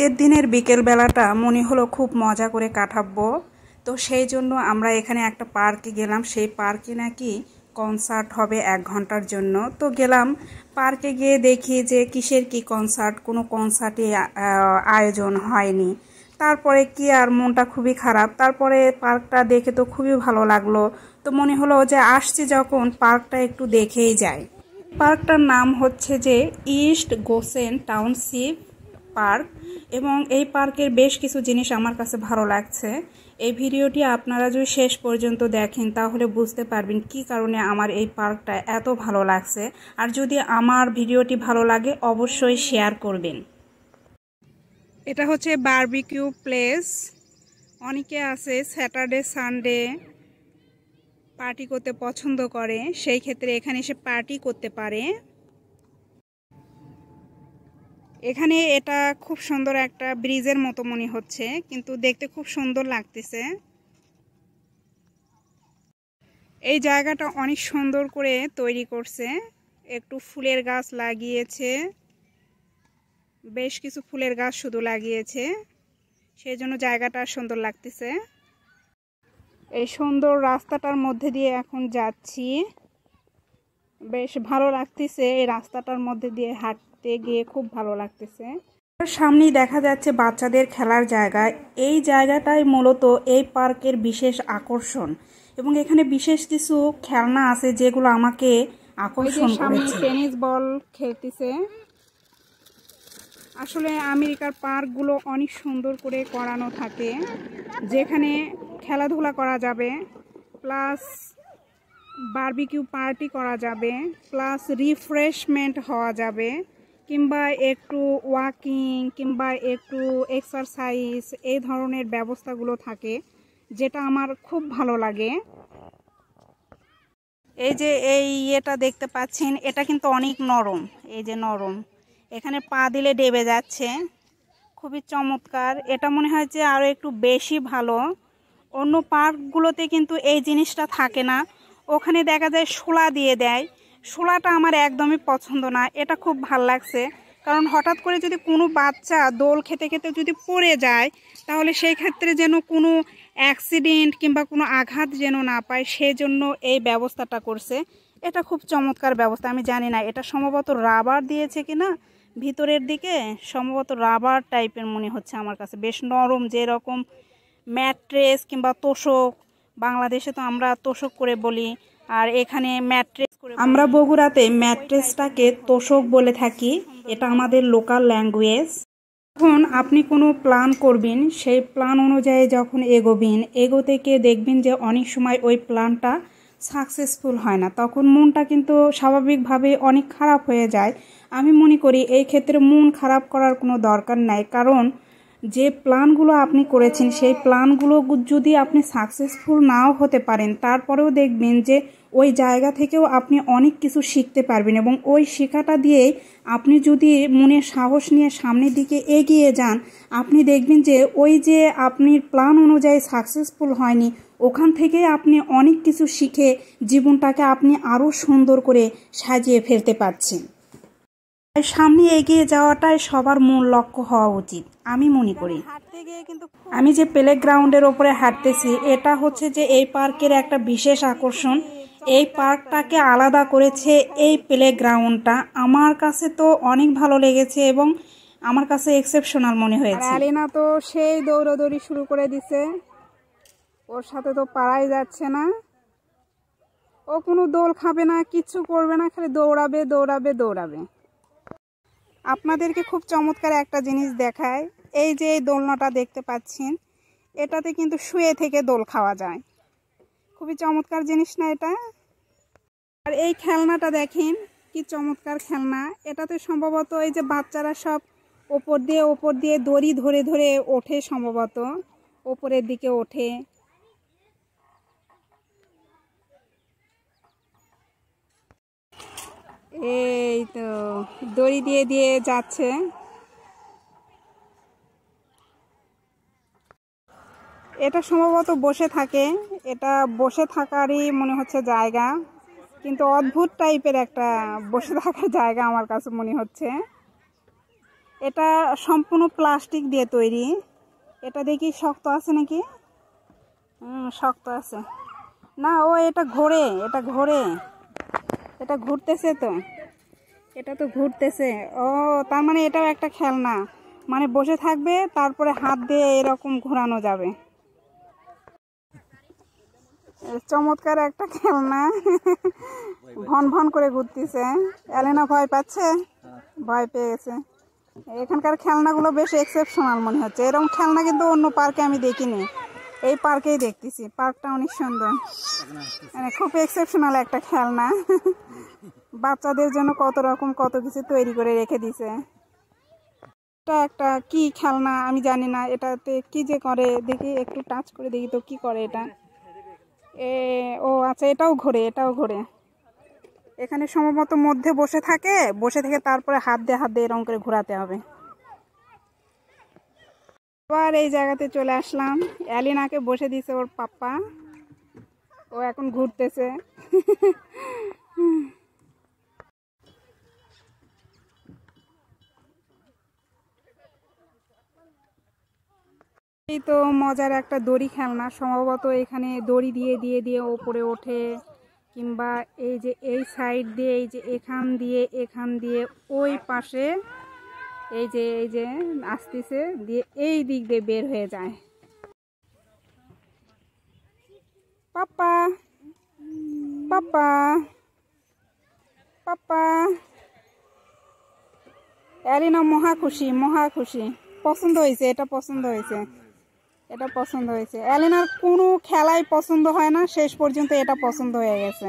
ঈদের দিনের বিকেল বেলাটা মনে হলো খুব মজা করে কাটাবো। তো সেই জন্য আমরা এখানে একটা পার্কে গেলাম। সেই পার্কে নাকি কনসার্ট হবে এক ঘণ্টার জন্য। তো গেলাম পার্কে গিয়ে দেখি যে কিসের কি কনসার্ট, কোনো কনসার্টে আয়োজন হয়নি। তারপরে কি আর মনটা খুবই খারাপ। তারপরে পার্কটা দেখে তো খুবই ভালো লাগল। তো মনে হলো যে আসছি যখন পার্কটা একটু দেখেই যায় পার্কটার নাম হচ্ছে যে ইস্ট গোসেন টাউনশিপ। পার্ক এবং এই পার্কের বেশ কিছু জিনিস আমার কাছে ভালো লাগছে। এই ভিডিওটি আপনারা যদি শেষ পর্যন্ত দেখেন, তাহলে বুঝতে পারবেন কি কারণে আমার এই পার্কটা এত ভালো লাগছে। আর যদি আমার ভিডিওটি ভালো লাগে, অবশ্যই শেয়ার করবেন। এটা হচ্ছে বারবিকিউ প্লেস। অনেকে আছে স্যাটারডে, সানডে পার্টি করতে পছন্দ করে। সেই ক্ষেত্রে এখানে এসে পার্টি করতে পারে। এখানে এটা খুব সুন্দর একটা ব্রিজের মতো মনে হচ্ছে, কিন্তু দেখতে খুব সুন্দর লাগতেছে। এই জায়গাটা অনেক সুন্দর করে তৈরি করছে। একটু ফুলের গাছ লাগিয়েছে। বেশ কিছু ফুলের গাছ শুধু লাগিয়েছে। সেই জন্য জায়গাটা সুন্দর লাগতেছে। এই সুন্দর রাস্তাটার মধ্যে দিয়ে এখন যাচ্ছি। বেশ ভালো লাগতেছে এই রাস্তাটার মধ্যে দিয়ে হাঁটতে গিয়ে খুব ভালো লাগতেছে। সামনেই দেখা যাচ্ছে বাচ্চাদের খেলার জায়গা। এই জায়গাটাই মূলত এই পার্কের বিশেষ আকর্ষণ এবং এখানে বিশেষ কিছু খেলনা আছে যেগুলো আমাকে আকর্ষণ করেছে। টেনিস বল খেলতেছে। আসলে আমেরিকার পার্কগুলো অনেক সুন্দর করে করানো থাকে যেখানে খেলাধুলা করা যাবে প্লাস বার্বিকিউ পার্টি করা যাবে প্লাস রিফ্রেশমেন্ট হওয়া যাবে। কিংবা একটু ওয়াকিং কিংবা একটু এক্সারসাইজ, এই ধরনের ব্যবস্থাগুলো থাকে, যেটা আমার খুব ভালো লাগে। এই যে এই ইয়েটা দেখতে পাচ্ছেন, এটা কিন্তু অনেক নরম, এই যে নরম। এখানে পা দিলে ডেবে যাচ্ছে, খুবই চমৎকার। এটা মনে হয় যে আরও একটু বেশি ভালো। অন্য পার্কগুলোতে কিন্তু এই জিনিসটা থাকে না। ওখানে দেখা যায় শোলা দিয়ে দেয় শোলাটা আমার একদমই পছন্দ না, এটা খুব ভালো লাগছে। কারণ হঠাৎ করে যদি কোনো বাচ্চা দোল খেতে খেতে যদি পড়ে যায়, তাহলে সেই ক্ষেত্রে যেন কোনো অ্যাক্সিডেন্ট কিংবা কোনো আঘাত যেন না পায়, সেজন্য এই ব্যবস্থাটা করছে। এটা খুব চমৎকার ব্যবস্থা, আমি জানি না, এটা সম্ভবত রাবার দিয়েছে কি না ভিতরের দিকে সম্ভবত রাবার টাইপের মনে হচ্ছে আমার কাছে, বেশ নরম যেরকম ম্যাট্রেস কিংবা তোষক। বাংলাদেশে তো আমরা তোষক করে বলি আর এখানে ম্যাট্রেস আমরা বগুড়াতে ম্যাট্রেসটাকে তোষক বলে থাকি, এটা আমাদের লোকাল ল্যাঙ্গুয়েজ যখন আপনি কোনো প্ল্যান করবেন, সেই প্ল্যান অনুযায়ী যখন এগোবেন, এগোতে গিয়ে দেখবেন যে অনেক সময় ওই প্ল্যানটা সাকসেসফুল হয় না। তখন মনটা কিন্তু স্বাভাবিকভাবে অনেক খারাপ হয়ে যায়। আমি মনে করি, এই ক্ষেত্রে মন খারাপ করার কোনো দরকার নাই। কারণ যে প্ল্যানগুলো আপনি করেছেন, সেই প্ল্যানগুলো যদি আপনি সাকসেসফুল নাও হতে পারেন, তারপরেও দেখবেন যে ওই জায়গা থেকেও আপনি অনেক কিছু শিখতে পারবেন এবং ওই শেখাটা দিয়েই আপনি যদি মনে সাহস নিয়ে সামনের দিকে এগিয়ে যান, আপনি দেখবেন যে ওই যে আপনি প্ল্যান অনুযায়ী সাকসেসফুল হয়নি, ওখান থেকে আপনি অনেক কিছু শিখে জীবনটাকে আপনি আরও সুন্দর করে সাজিয়ে ফেলতে পারছেন। সামনে এগিয়ে যাওয়াটাই সবার মূল লক্ষ্য হওয়া উচিত আমি মনে করি। আমি যে প্লে গ্রাউন্ডের ওপরে হাঁটতেছি এটা হচ্ছে যে এই পার্কের একটা বিশেষ আকর্ষণ। এই পার্কটাকে আলাদা করেছে এই প্লে গ্রাউন্ডটা আমার কাছে তো অনেক ভালো লেগেছে এবং আমার কাছে এক্সেপশনাল মনে হয়েছে। অ্যালিনা তো সেই দৌড়াদৌড়ি শুরু করে দিছে। ওর সাথে তো পারাই যাচ্ছে না। ও কোনো দোল খাবে না কিচ্ছু করবে না খালি দৌড়াবে দৌড়াবে দৌড়াবে। আপনাদেরকে খুব চমৎকার একটা জিনিস দেখায়। এই যে এই দোলনাটা দেখতে পাচ্ছেন, এটাতে কিন্তু শুয়ে থেকে দোল খাওয়া যায়। খুবই চমৎকার জিনিস না এটা? আর এই খেলনাটা দেখেন, কি চমৎকার খেলনা। এটাতে সম্ভবত এই যে বাচ্চারা সব ওপর দিয়ে ওপর দিয়ে দড়ি ধরে ধরে ওঠে সম্ভবত, ওপরের দিকে ওঠে। এই তো দড়ি দিয়ে দিয়ে যাচ্ছে। এটা সম্ভবত বসে থাকে। এটা বসে থাকারই মনে হচ্ছে জায়গা। কিন্তু অদ্ভুত টাইপের একটা বসে থাকার জায়গা আমার কাছে মনে হচ্ছে। এটা সম্পূর্ণ প্লাস্টিক দিয়ে তৈরি। এটা দেখি শক্ত আছে নাকি? হুম, শক্ত আছে। না, ও এটা ঘোরে এটা ঘোরে। এটা ঘুরতেছে তো। এটা তো ঘুরতেছে। ও, তার মানে এটাও একটা খেলনা। মানে বসে থাকবে, তারপরে হাত দিয়ে এরকম ঘোরানো যাবে। চমৎকার একটা খেলনা। ভন ভন করে ঘুরতেছে। এলেনা ভয় পাচ্ছে? ভয় পেয়ে গেছে। এখানকার খেলনাগুলো বেশ এক্সেপশনাল মনে হচ্ছে। এরকম খেলনা কিন্তু অন্য পার্কে আমি দেখিনি। এই পার্কেই দেখতেছি। পার্কটা অনেক সুন্দর। মানে খুব এক্সেপশনাল একটা খেলনা। বাচ্চাদের জন্য কত রকম কত কিছু তৈরি করে রেখে দিছে। এটা একটা কি খেলনা আমি জানি না। এটাতে কি যে করে দেখি, একটু টাচ করে দেখি তো কি করে এটা। এ, ও আচ্ছা এটাও ঘোরে এটাও ঘোরে। এখানে সম্ভবত মধ্যে বসে থাকে, বসে থেকে তারপরে হাত দিয়ে হাত দিয়ে এরকম করে ঘোরাতে হবে। আবার এই জায়গাতে চলে আসলাম। অ্যালিনাকে বসে দিয়েছে ওর পাপ্পা। ও এখন ঘুরতেছে। এই তো মজার একটা দড়ি খেলনা। সম্ভবত এখানে দড়ি দিয়ে দিয়ে দিয়ে ওপরে ওঠে, কিংবা এই যে এই সাইড দিয়ে, এই যে এখান দিয়ে এখান দিয়ে ওই পাশে এই যে এই যে, আসতেছে, দিয়ে এই দিক দিয়ে বের হয়ে যায়। পাপা পাপা পাপা মহা খুশি মহা খুশি। পছন্দ হয়েছে, এটা পছন্দ হয়েছে। এটা পছন্দ হয়েছে। অ্যালেনার কোনো খেলাই পছন্দ হয় না, শেষ পর্যন্ত এটা পছন্দ হয়ে গেছে।